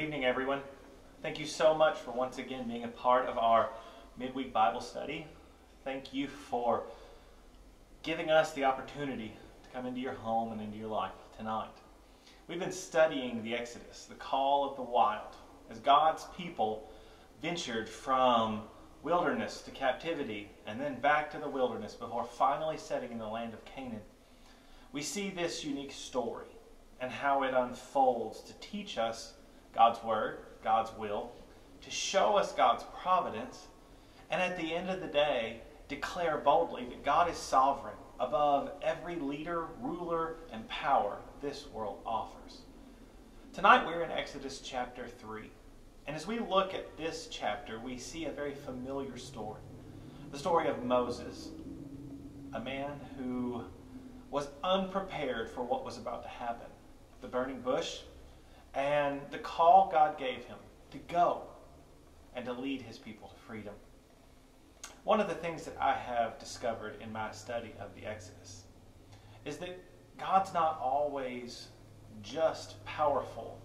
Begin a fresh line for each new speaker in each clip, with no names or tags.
evening, everyone. Thank you so much for once again being a part of our midweek Bible study. Thank you for giving us the opportunity to come into your home and into your life tonight. We've been studying the Exodus, the call of the wild, as God's people ventured from wilderness to captivity and then back to the wilderness before finally setting in the land of Canaan. We see this unique story and how it unfolds to teach us God's Word, God's will, to show us God's providence, and at the end of the day, declare boldly that God is sovereign above every leader, ruler, and power this world offers. Tonight we're in Exodus chapter 3. And as we look at this chapter, we see a very familiar story. The story of Moses, a man who was unprepared for what was about to happen. The burning bush, God gave him to go and to lead his people to freedom. One of the things that I have discovered in my study of the Exodus is that God's not always just powerful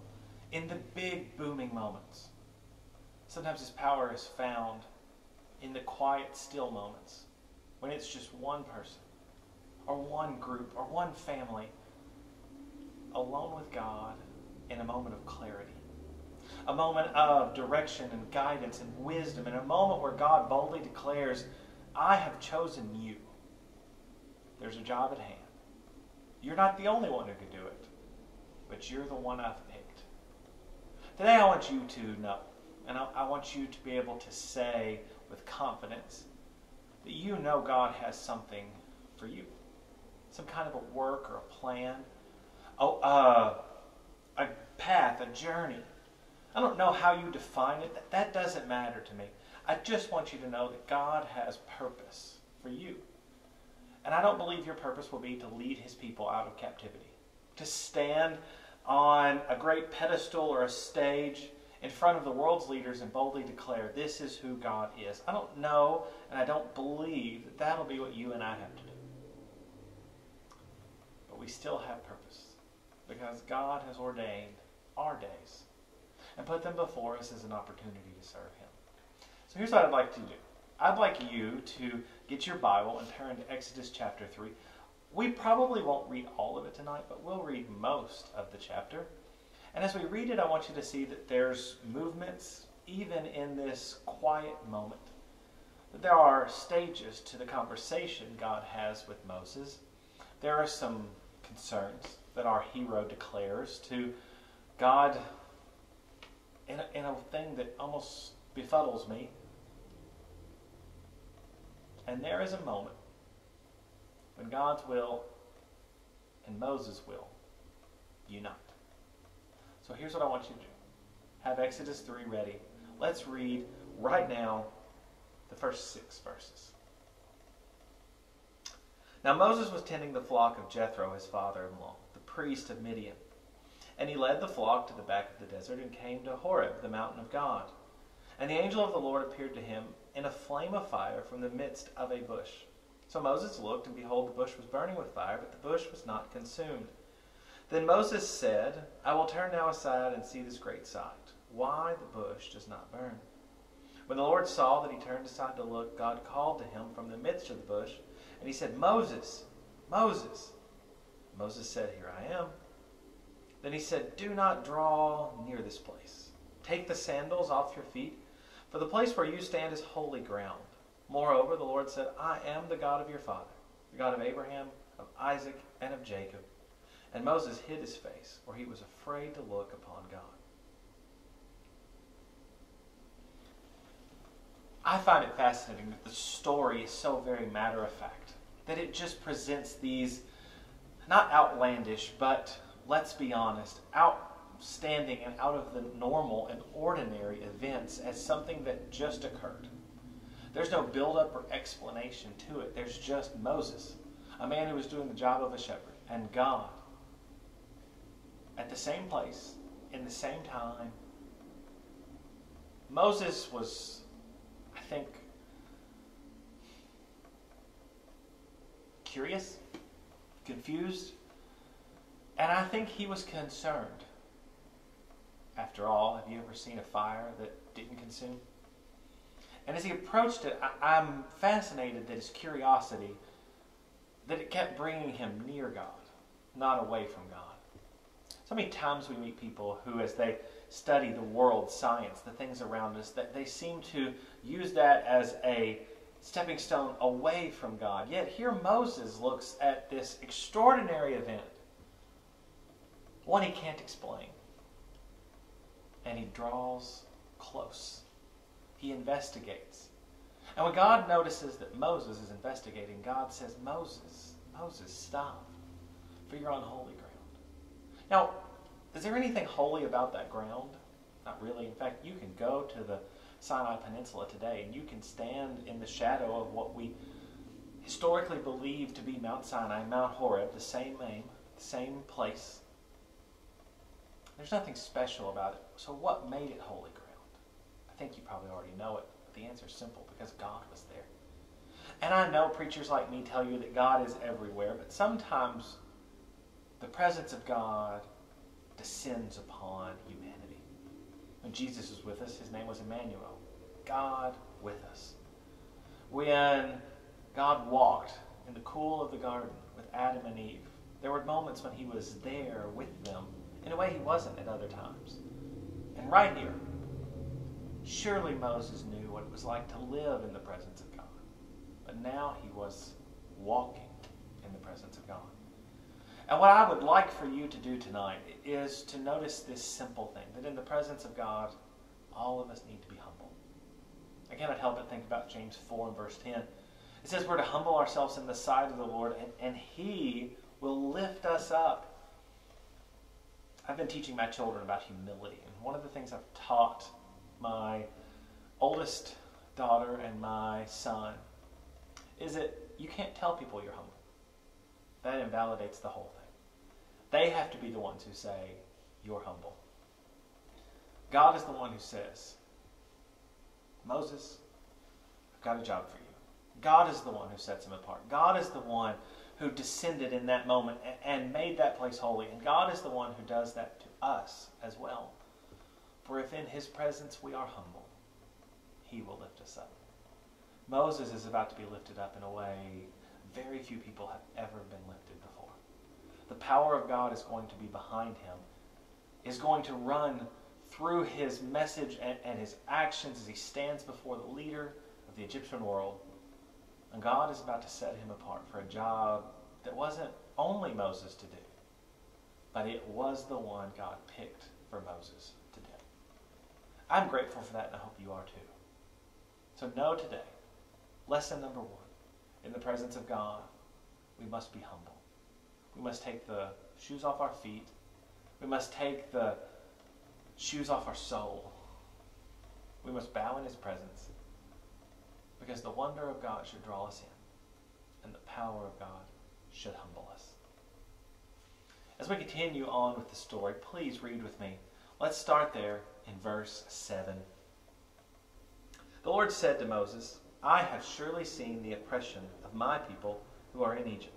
in the big booming moments. Sometimes his power is found in the quiet, still moments when it's just one person or one group or one family alone with God in a moment of clarity, a moment of direction and guidance and wisdom, and a moment where God boldly declares, I have chosen you. There's a job at hand. You're not the only one who can do it, but you're the one I've picked. Today, I want you to know, and I, I want you to be able to say with confidence that you know God has something for you some kind of a work or a plan. Oh, uh, a path, a journey. I don't know how you define it. That, that doesn't matter to me. I just want you to know that God has purpose for you. And I don't believe your purpose will be to lead his people out of captivity, to stand on a great pedestal or a stage in front of the world's leaders and boldly declare, This is who God is. I don't know, and I don't believe that that'll be what you and I have to do. But we still have purpose because God has ordained our days and put them before us as an opportunity to serve Him. So here's what I'd like to do I'd like you to get your Bible and turn to Exodus chapter 3. We probably won't read all of it tonight, but we'll read most of the chapter. And as we read it, I want you to see that there's movements even in this quiet moment. That there are stages to the conversation God has with Moses. There are some concerns that our hero declares to God in a, a thing that almost befuddles me. And there is a moment when God's will and Moses' will unite. So here's what I want you to do have Exodus 3 ready. Let's read right now the first six verses. Now Moses was tending the flock of Jethro, his father in law, the priest of Midian. And he led the flock to the back of the desert and came to Horeb, the mountain of God. And the angel of the Lord appeared to him in a flame of fire from the midst of a bush. So Moses looked, and behold, the bush was burning with fire, but the bush was not consumed. Then Moses said, I will turn now aside and see this great sight, why the bush does not burn. When the Lord saw that he turned aside to look, God called to him from the midst of the bush, and he said, Moses, Moses. Moses said, Here I am. Then he said, Do not draw near this place. Take the sandals off your feet, for the place where you stand is holy ground. Moreover, the Lord said, I am the God of your father, the God of Abraham, of Isaac, and of Jacob. And Moses hid his face, for he was afraid to look upon God. I find it fascinating that the story is so very matter of fact that it just presents these not outlandish, but let's be honest, outstanding and out of the normal and ordinary events as something that just occurred. There's no build-up or explanation to it. There's just Moses, a man who was doing the job of a shepherd, and God at the same place, in the same time. Moses was, I think, curious, confused, and I think he was concerned. After all, have you ever seen a fire that didn't consume? And as he approached it, I, am fascinated that his curiosity, that it kept bringing him near God, not away from God. So many times we meet people who, as they study the world, science, the things around us, that they seem to use that as a stepping stone away from God. Yet here Moses looks at this extraordinary event, one he can't explain, and he draws close. He investigates. And when God notices that Moses is investigating, God says, Moses, Moses, stop, for you're on holy ground. Now, is there anything holy about that ground? Not really. In fact, you can go to the Sinai Peninsula today and you can stand in the shadow of what we historically believe to be Mount Sinai, Mount Horeb, the same name, same place. There's nothing special about it. So, what made it holy ground? I think you probably already know it. But the answer is simple because God was there. And I know preachers like me tell you that God is everywhere, but sometimes the presence of God descends upon humanity. When Jesus was with us, his name was Emmanuel, God with us. When God walked in the cool of the garden with Adam and Eve, there were moments when he was there with them in a way he wasn't at other times. And right here, surely Moses knew what it was like to live in the presence of God. But now he was walking in the presence of God. And what I would like for you to do tonight is to notice this simple thing that in the presence of God, all of us need to be humble. I cannot help but think about James 4 and verse 10. It says we're to humble ourselves in the sight of the Lord, and, and He will lift us up. I've been teaching my children about humility, and one of the things I've taught my oldest daughter and my son is that you can't tell people you're humble that invalidates the whole thing. They have to be the ones who say, You're humble. God is the one who says, Moses, I've got a job for you. God is the one who sets him apart. God is the one who descended in that moment and made that place holy. And God is the one who does that to us as well. For if in his presence we are humble, he will lift us up. Moses is about to be lifted up in a way very few people have ever been lifted before. The power of God is going to be behind him, is going to run through his message and, and his actions as he stands before the leader of the Egyptian world. And God is about to set him apart for a job that wasn't only Moses to do, but it was the one God picked for Moses to do. I'm grateful for that, and I hope you are too. So know today, lesson number one in the presence of God, we must be humble. We must take the shoes off our feet. We must take the shoes off our soul. We must bow in His presence because the wonder of God should draw us in and the power of God should humble us. As we continue on with the story, please read with me. Let's start there in verse 7. The Lord said to Moses, I have surely seen the oppression of my people who are in Egypt,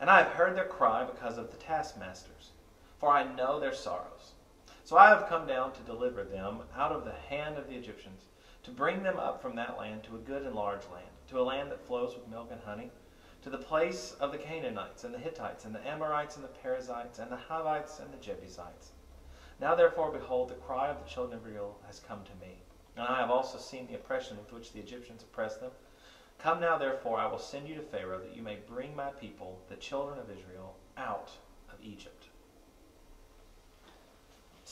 and I have heard their cry because of the taskmasters, for I know their sorrows. So I have come down to deliver them out of the hand of the Egyptians, to bring them up from that land to a good and large land, to a land that flows with milk and honey, to the place of the Canaanites, and the Hittites, and the Amorites, and the Perizzites, and the Hivites, and the Jebusites. Now therefore, behold, the cry of the children of Israel has come to me and I have also seen the oppression with which the Egyptians oppressed them. Come now, therefore, I will send you to Pharaoh, that you may bring my people, the children of Israel, out of Egypt.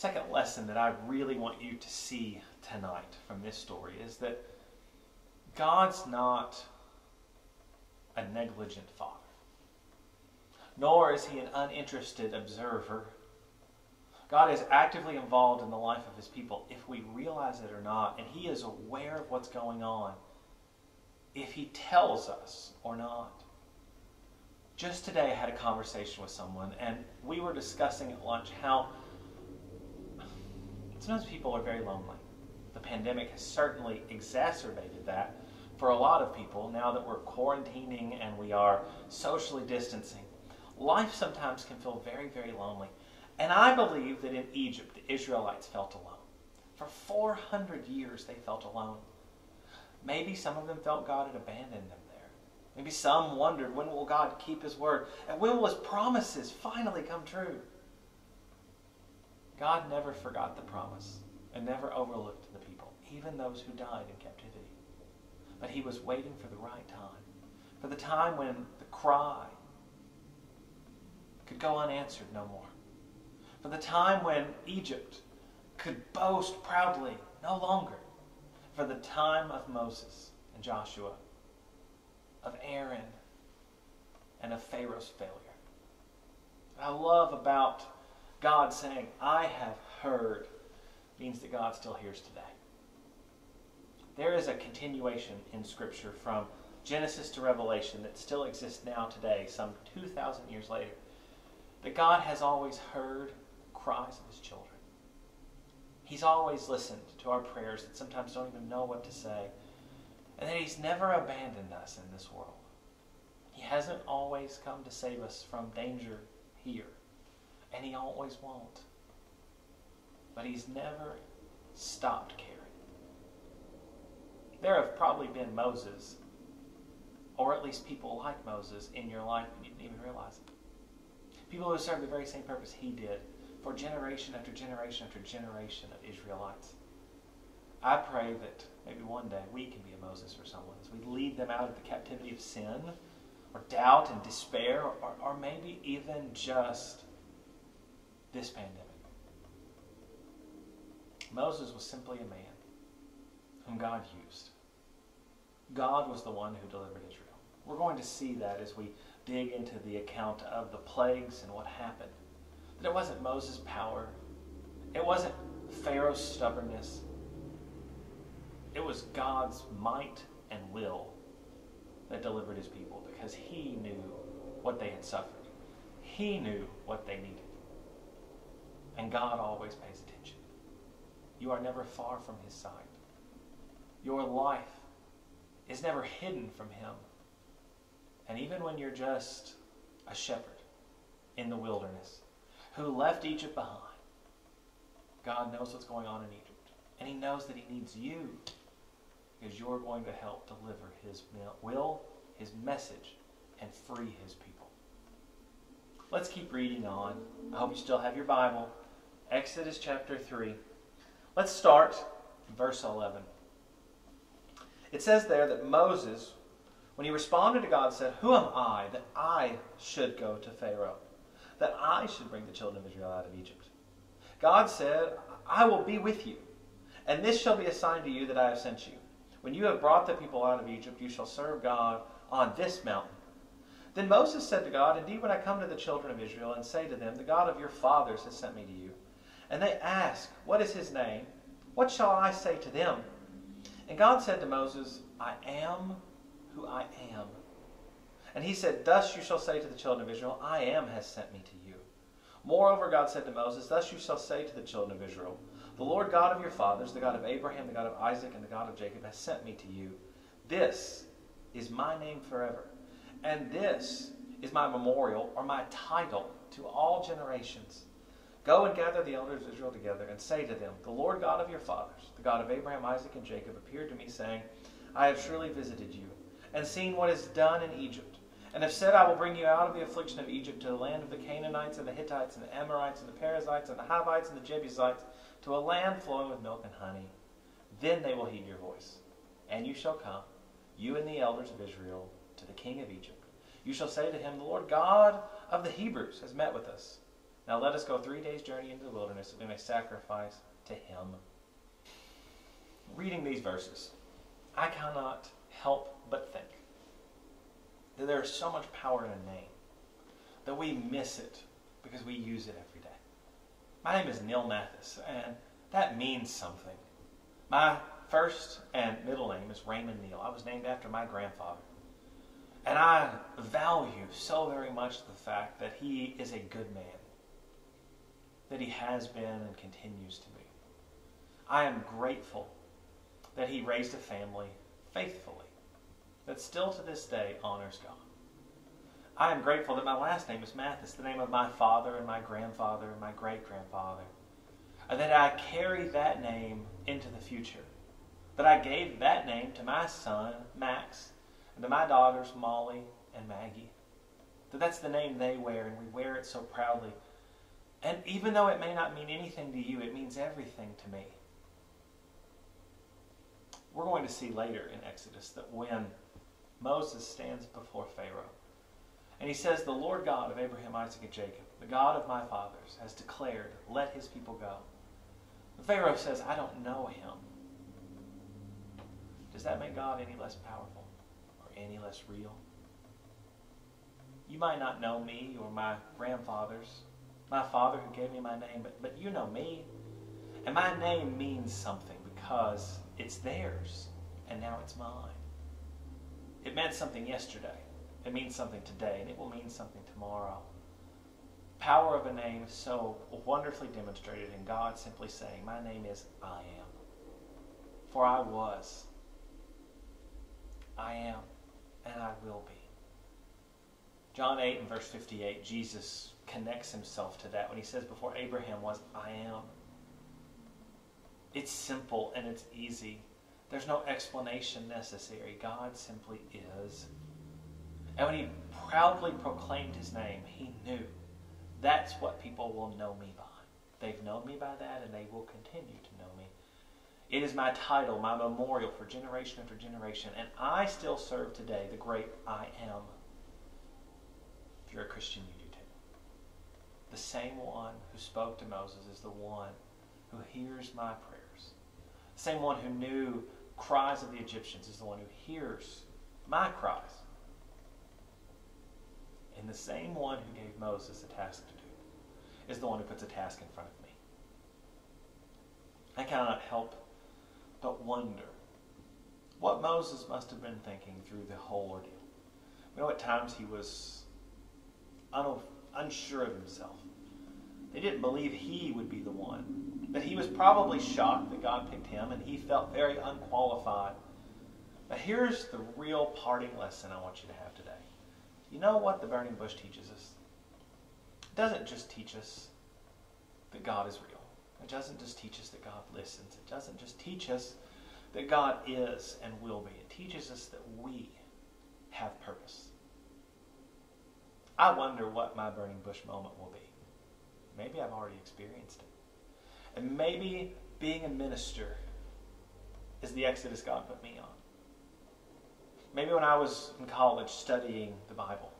Second lesson that I really want you to see tonight from this story is that God's not a negligent father, nor is he an uninterested observer God is actively involved in the life of his people if we realize it or not, and he is aware of what's going on if he tells us or not. Just today, I had a conversation with someone, and we were discussing at lunch how sometimes people are very lonely. The pandemic has certainly exacerbated that for a lot of people now that we're quarantining and we are socially distancing. Life sometimes can feel very, very lonely. And I believe that in Egypt, the Israelites felt alone. For 400 years, they felt alone. Maybe some of them felt God had abandoned them there. Maybe some wondered, when will God keep his word? And when will his promises finally come true? God never forgot the promise and never overlooked the people, even those who died in captivity. But he was waiting for the right time, for the time when the cry could go unanswered no more, for the time when Egypt could boast proudly no longer, for the time of Moses and Joshua, of Aaron, and of Pharaoh's failure. I love about God saying, I have heard, means that God still hears today. There is a continuation in Scripture from Genesis to Revelation that still exists now today, some 2,000 years later, that God has always heard cries of his children. He's always listened to our prayers that sometimes don't even know what to say, and that he's never abandoned us in this world. He hasn't always come to save us from danger here and he always won't. But he's never stopped caring. There have probably been Moses, or at least people like Moses, in your life and you didn't even realize it. People who served the very same purpose he did for generation after generation after generation of Israelites. I pray that maybe one day we can be a Moses for someone as we lead them out of the captivity of sin or doubt and despair or, or maybe even just this pandemic. Moses was simply a man whom God used. God was the one who delivered Israel. We're going to see that as we dig into the account of the plagues and what happened. That it wasn't Moses' power, it wasn't Pharaoh's stubbornness, it was God's might and will that delivered his people because he knew what they had suffered. He knew what they needed. God always pays attention. You are never far from His side. Your life is never hidden from Him. And even when you're just a shepherd in the wilderness who left Egypt behind, God knows what's going on in Egypt. And He knows that He needs you because you're going to help deliver His will, His message, and free His people. Let's keep reading on. I hope you still have your Bible. Exodus chapter 3. Let's start verse 11. It says there that Moses, when he responded to God, said, Who am I that I should go to Pharaoh, that I should bring the children of Israel out of Egypt? God said, I will be with you, and this shall be a sign to you that I have sent you. When you have brought the people out of Egypt, you shall serve God on this mountain. Then Moses said to God, Indeed, when I come to the children of Israel and say to them, The God of your fathers has sent me to you, and they ask, What is his name? What shall I say to them? And God said to Moses, I am who I am. And he said, Thus you shall say to the children of Israel, I am has sent me to you. Moreover, God said to Moses, Thus you shall say to the children of Israel, The Lord God of your fathers, the God of Abraham, the God of Isaac, and the God of Jacob, has sent me to you. This is my name forever. And this is my memorial or my title to all generations. Go and gather the elders of Israel together and say to them, The Lord God of your fathers, the God of Abraham, Isaac, and Jacob, appeared to me, saying, I have surely visited you, and seen what is done in Egypt, and have said, I will bring you out of the affliction of Egypt to the land of the Canaanites, and the Hittites, and the Amorites, and the Perizzites, and the Hivites, and the Jebusites, to a land flowing with milk and honey. Then they will heed your voice, and you shall come, you and the elders of Israel, to the king of Egypt. You shall say to him, The Lord God of the Hebrews has met with us. Now let us go three days' journey into the wilderness that we may sacrifice to him. Reading these verses, I cannot help but think that there is so much power in a name that we miss it because we use it every day. My name is Neil Mathis, and that means something. My first and middle name is Raymond Neil. I was named after my grandfather. And I value so very much the fact that he is a good man that he has been and continues to be. I am grateful that he raised a family faithfully that still to this day honors God. I am grateful that my last name is Mathis, the name of my father and my grandfather and my great grandfather. And that I carry that name into the future. That I gave that name to my son, Max, and to my daughters, Molly and Maggie. That that's the name they wear, and we wear it so proudly. And even though it may not mean anything to you, it means everything to me. We're going to see later in Exodus that when Moses stands before Pharaoh, and he says, The Lord God of Abraham, Isaac, and Jacob, the God of my fathers, has declared, Let his people go. Pharaoh says, I don't know him. Does that make God any less powerful or any less real? You might not know me or my grandfathers, my father who gave me my name, but, but you know me. And my name means something because it's theirs, and now it's mine. It meant something yesterday. It means something today, and it will mean something tomorrow. Power of a name so wonderfully demonstrated in God simply saying, My name is I am. For I was. I am, and I will be. John 8 and verse 58, Jesus connects himself to that when he says, Before Abraham was, I am. It's simple and it's easy. There's no explanation necessary. God simply is. And when he proudly proclaimed his name, he knew that's what people will know me by. They've known me by that and they will continue to know me. It is my title, my memorial for generation after generation, and I still serve today the great I am. If you're a Christian, you. The same one who spoke to Moses is the one who hears my prayers. The same one who knew cries of the Egyptians is the one who hears my cries. And the same one who gave Moses a task to do is the one who puts a task in front of me. I cannot help but wonder what Moses must have been thinking through the whole ordeal. You know, at times he was unsure of himself. They didn't believe he would be the one. That he was probably shocked that God picked him, and he felt very unqualified. But here's the real parting lesson I want you to have today. You know what the burning bush teaches us? It doesn't just teach us that God is real. It doesn't just teach us that God listens. It doesn't just teach us that God is and will be. It teaches us that we have purpose. I wonder what my burning bush moment will be. Maybe I've already experienced it. And maybe being a minister is the exodus God put me on. Maybe when I was in college studying the Bible,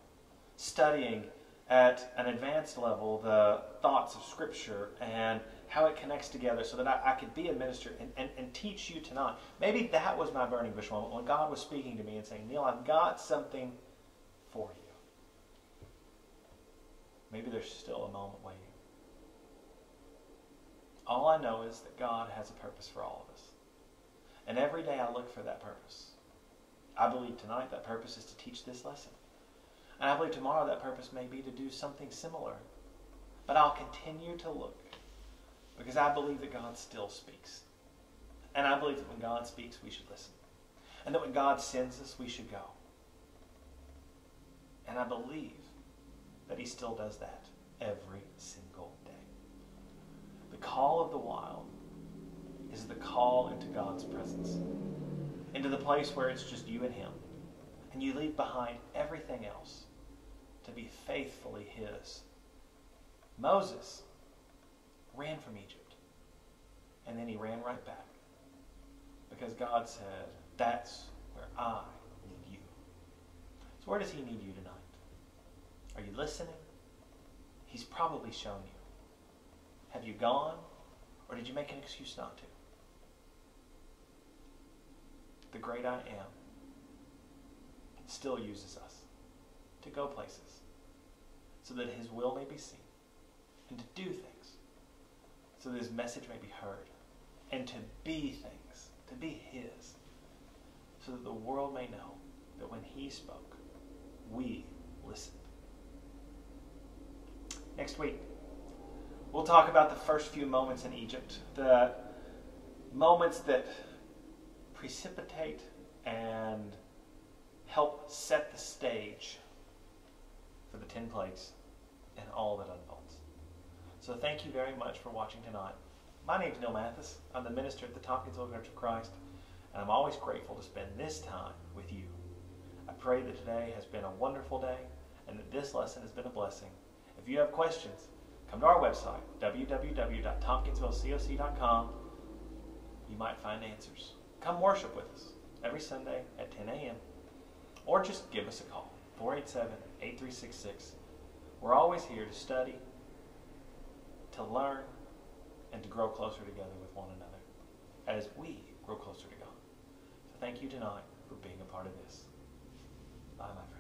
studying at an advanced level the thoughts of Scripture and how it connects together so that I, I could be a minister and, and, and teach you tonight. Maybe that was my burning bush moment when God was speaking to me and saying, Neil, I've got something for you. Maybe there's still a moment waiting. All I know is that God has a purpose for all of us. And every day I look for that purpose. I believe tonight that purpose is to teach this lesson. And I believe tomorrow that purpose may be to do something similar. But I'll continue to look because I believe that God still speaks. And I believe that when God speaks, we should listen. And that when God sends us, we should go. And I believe that He still does that every single day. The call of the wild is the call into God's presence, into the place where it's just you and Him. And you leave behind everything else to be faithfully His. Moses ran from Egypt, and then he ran right back because God said, That's where I need you. So, where does He need you tonight? Are you listening? He's probably shown you. Have you gone, or did you make an excuse not to? The great I am still uses us to go places so that his will may be seen and to do things so that his message may be heard and to be things, to be his, so that the world may know that when he spoke, we listened. Next week, we'll talk about the first few moments in Egypt, the moments that precipitate and help set the stage for the ten plagues and all that unfolds. So thank you very much for watching tonight. My name is Neil Mathis. I'm the minister at the Tompkinsville Church of Christ, and I'm always grateful to spend this time with you. I pray that today has been a wonderful day and that this lesson has been a blessing. If you have questions, come to our website, www.tompkinsvillecoc.com. You might find answers. Come worship with us every Sunday at 10 a.m. Or just give us a call, 487 8366. We're always here to study, to learn, and to grow closer together with one another as we grow closer to God. So thank you tonight for being a part of this. Bye, my.